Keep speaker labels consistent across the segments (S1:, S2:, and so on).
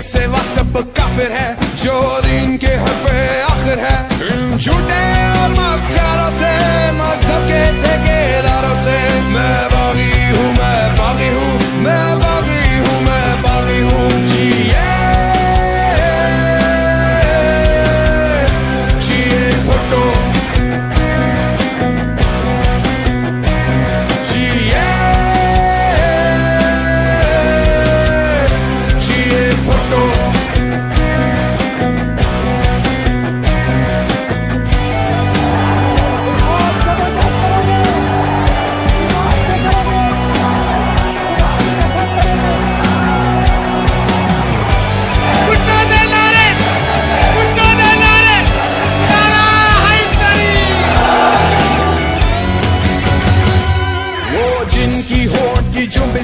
S1: जिनके सिवा सब काफिर है जो दिन के हरफे आखिर है। झूठे और मक्कारों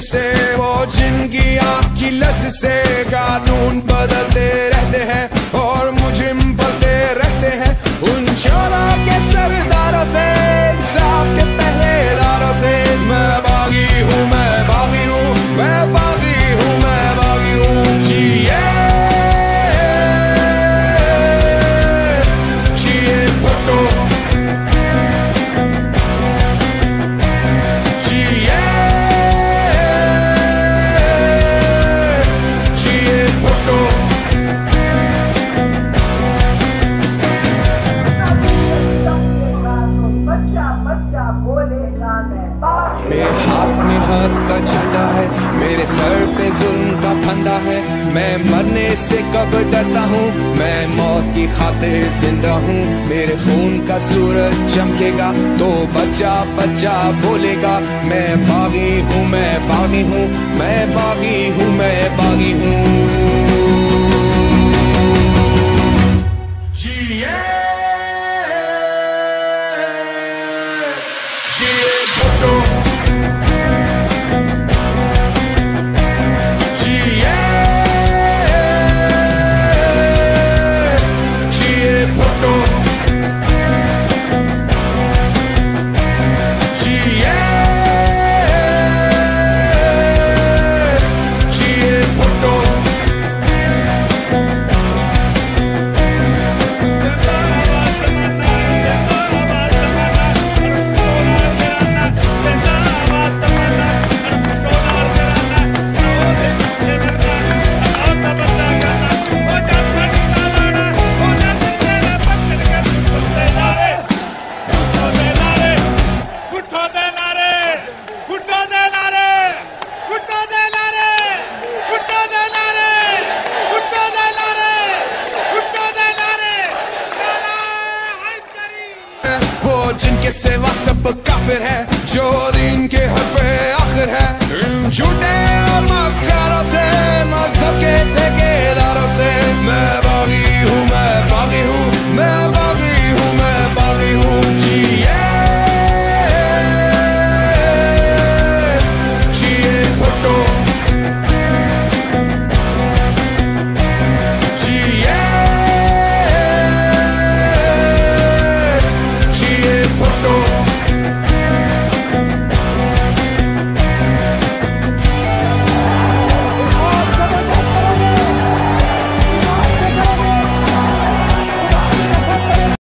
S1: से वो ज़िंदगी आपकी लत से कानून बदलते हाथ में हक का झंडा है, मेरे सर पे जुल्म का फंदा है। मैं मरने से कब डरता हूँ, मैं मौत की खातिर ज़िंदा हूँ। मेरे खून का सूरज चमकेगा तो बच्चा बच्चा बोलेगा, मैं बागी हूँ, मैं बागी हूँ, मैं बागी हूँ, मैं बागी हूँ। जिनके सेवा सब काफिर है, जो दिन के हफे आखिर है। झूठे और मकारों से